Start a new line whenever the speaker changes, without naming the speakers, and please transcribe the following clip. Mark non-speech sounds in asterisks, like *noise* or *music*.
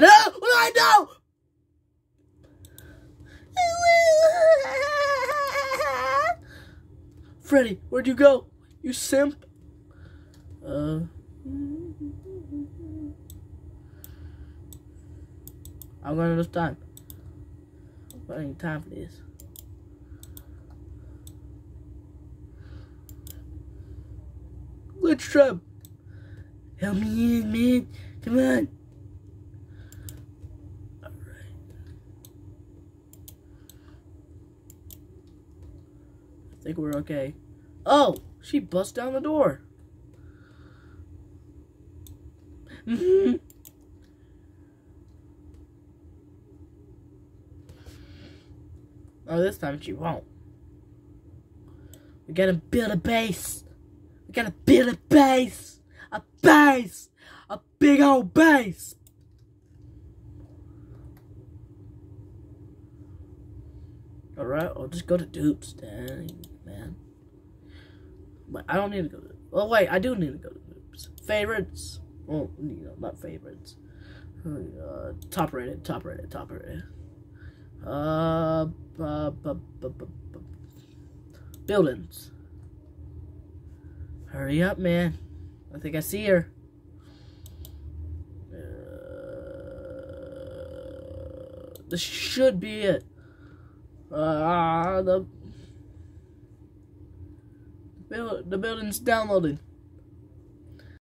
No! What do I know? Freddy, where'd you go? You simp? Uh. I'm running out of time. I'm running time for this. Let's try. Help me in, man. Come on. Think we're okay. Oh, she bust down the door. *laughs* Oh, this time she won't. We gotta build a base. We gotta build a base. A base. A big old base. Alright, I'll just go to dupes then. But I don't need to go to. Oh wait, I do need to go to dupes. Favorites. Well, you know, not favorites. Uh, top rated, top rated, top rated. Uh, bu- bu- bu- bu- bu- buildings. Hurry up, man. I think I see her. Uh, this should be it. Uh, the the building's downloading.